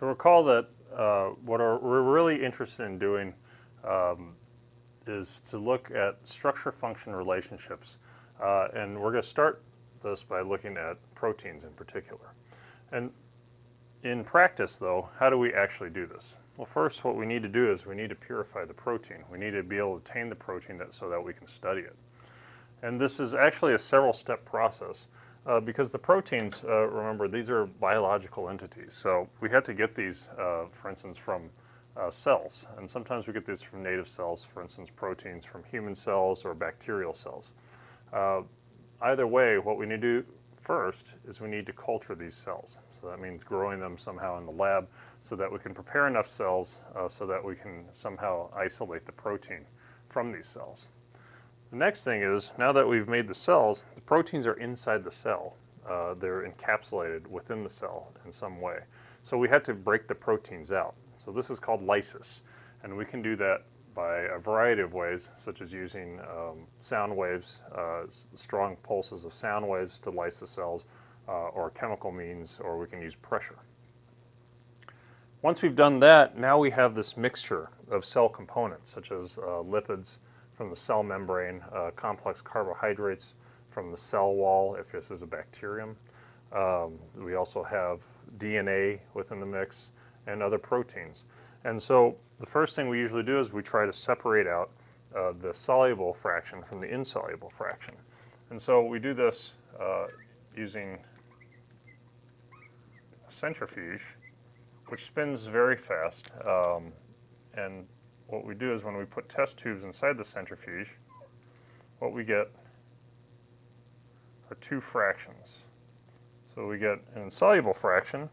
So recall that uh, what we're really interested in doing um, is to look at structure-function relationships. Uh, and we're going to start this by looking at proteins in particular. And in practice, though, how do we actually do this? Well, first, what we need to do is we need to purify the protein. We need to be able to obtain the protein that, so that we can study it. And this is actually a several-step process. Uh, because the proteins, uh, remember, these are biological entities. So we had to get these, uh, for instance, from uh, cells. And sometimes we get these from native cells, for instance, proteins from human cells or bacterial cells. Uh, either way, what we need to do first is we need to culture these cells. So that means growing them somehow in the lab so that we can prepare enough cells uh, so that we can somehow isolate the protein from these cells. The next thing is, now that we've made the cells, the proteins are inside the cell. Uh, they're encapsulated within the cell in some way. So we had to break the proteins out. So this is called lysis. And we can do that by a variety of ways, such as using um, sound waves, uh, strong pulses of sound waves to lyse the cells, uh, or chemical means, or we can use pressure. Once we've done that, now we have this mixture of cell components, such as uh, lipids, from the cell membrane, uh, complex carbohydrates from the cell wall if this is a bacterium. Um, we also have DNA within the mix and other proteins. And so the first thing we usually do is we try to separate out uh, the soluble fraction from the insoluble fraction. And so we do this uh, using a centrifuge, which spins very fast. Um, and what we do is when we put test tubes inside the centrifuge, what we get are two fractions. So we get an insoluble fraction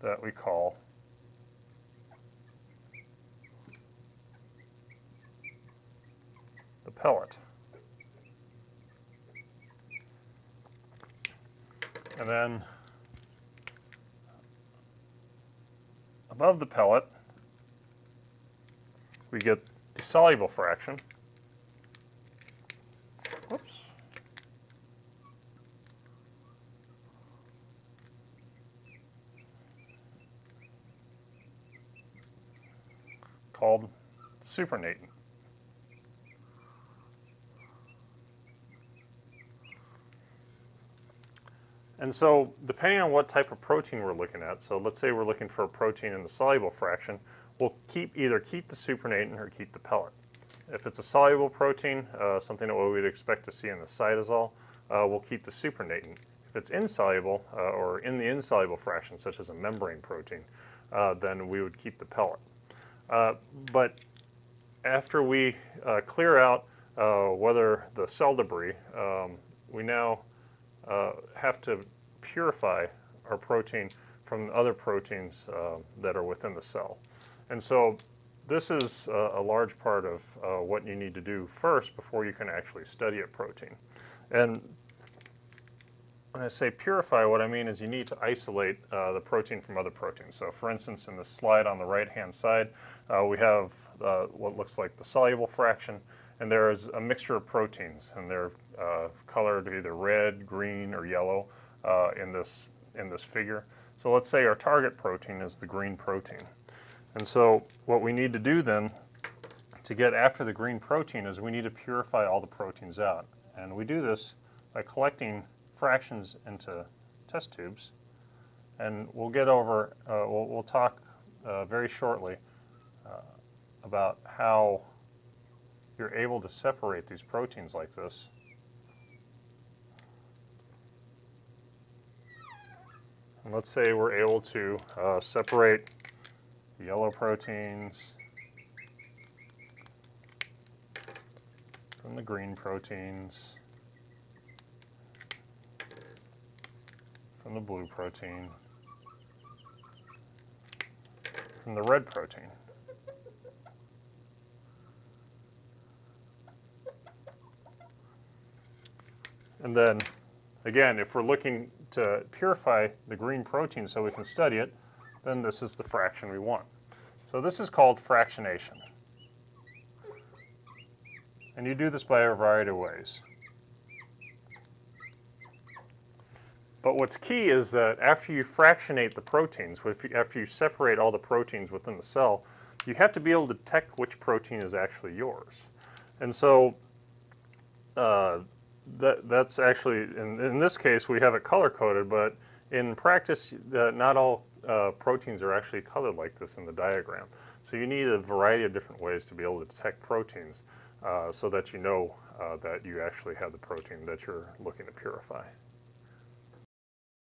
that we call the pellet. And then Above the pellet, we get a soluble fraction. Whoops. called supernatant. And so depending on what type of protein we're looking at, so let's say we're looking for a protein in the soluble fraction, we'll keep either keep the supernatant or keep the pellet. If it's a soluble protein, uh, something that we would expect to see in the cytosol, uh, we'll keep the supernatant. If it's insoluble uh, or in the insoluble fraction, such as a membrane protein, uh, then we would keep the pellet. Uh, but after we uh, clear out whether the cell debris, um, we now uh, have to purify our protein from other proteins uh, that are within the cell. And so this is a, a large part of uh, what you need to do first before you can actually study a protein. And when I say purify, what I mean is you need to isolate uh, the protein from other proteins. So for instance, in the slide on the right-hand side, uh, we have uh, what looks like the soluble fraction, and there is a mixture of proteins, and they're uh, colored either red, green, or yellow uh, in this in this figure. So let's say our target protein is the green protein. And so what we need to do then to get after the green protein is we need to purify all the proteins out. And we do this by collecting fractions into test tubes. And we'll get over, uh, we'll, we'll, talk uh, very shortly uh, about how you're able to separate these proteins like this. And let's say we're able to uh, separate the yellow proteins from the green proteins, from the blue protein, from the red protein. And then, again, if we're looking to purify the green protein so we can study it, then this is the fraction we want. So this is called fractionation. And you do this by a variety of ways. But what's key is that after you fractionate the proteins, after you separate all the proteins within the cell, you have to be able to detect which protein is actually yours. And so uh, that, that's actually, in, in this case, we have it color coded, but in practice, uh, not all uh, proteins are actually colored like this in the diagram. So you need a variety of different ways to be able to detect proteins uh, so that you know uh, that you actually have the protein that you're looking to purify.